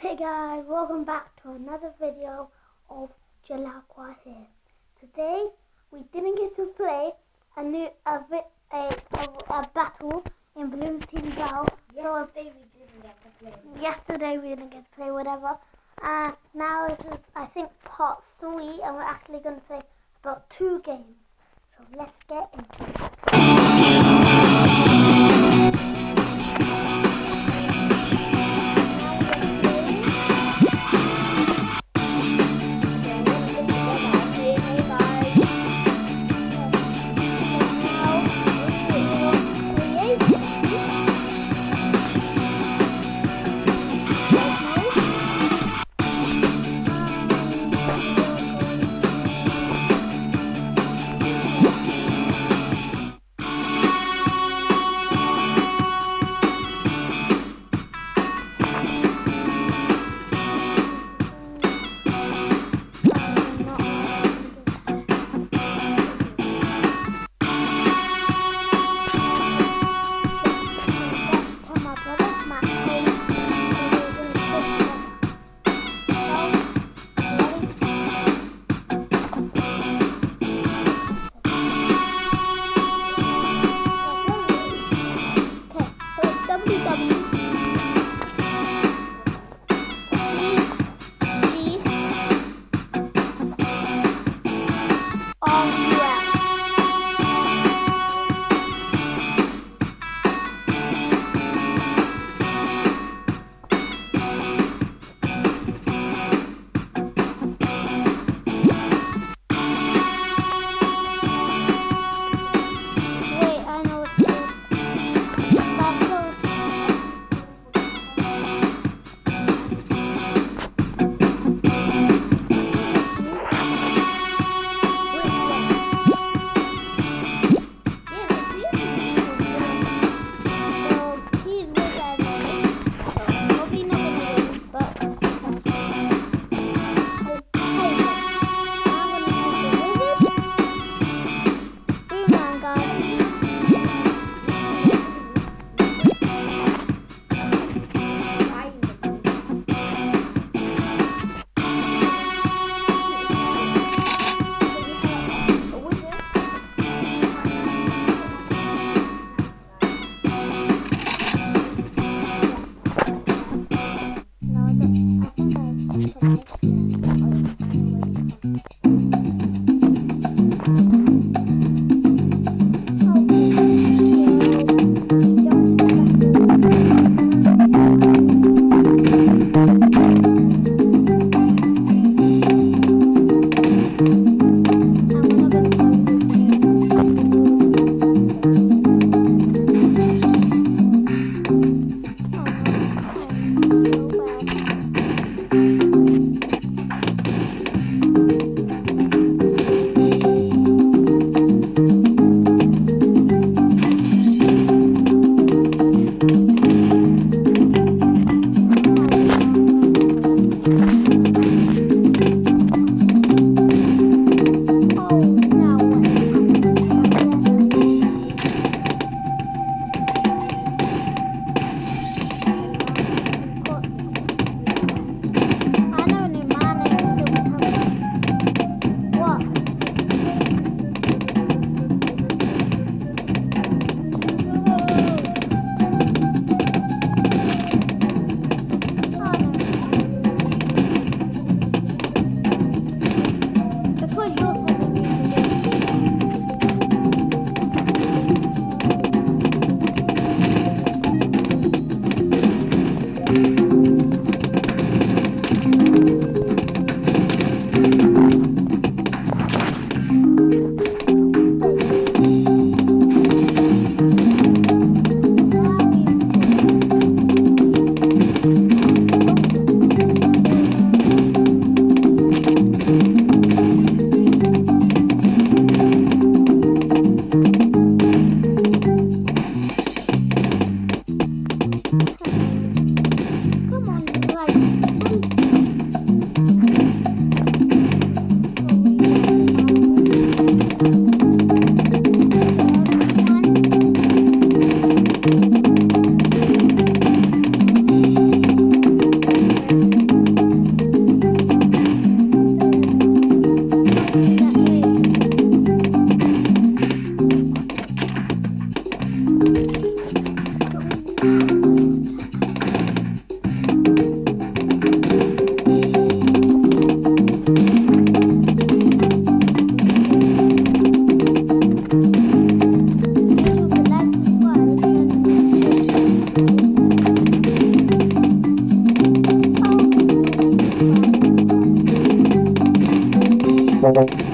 Hey guys, welcome back to another video of Jalal Qahir. Today we didn't get to play a new a a, a, a battle in Bloons TD Battles. Yesterday we didn't get to play. Yesterday we didn't get to play whatever. And now this is I think part three and we're actually gonna play about two games. So let's get into it. Wait, think Bye.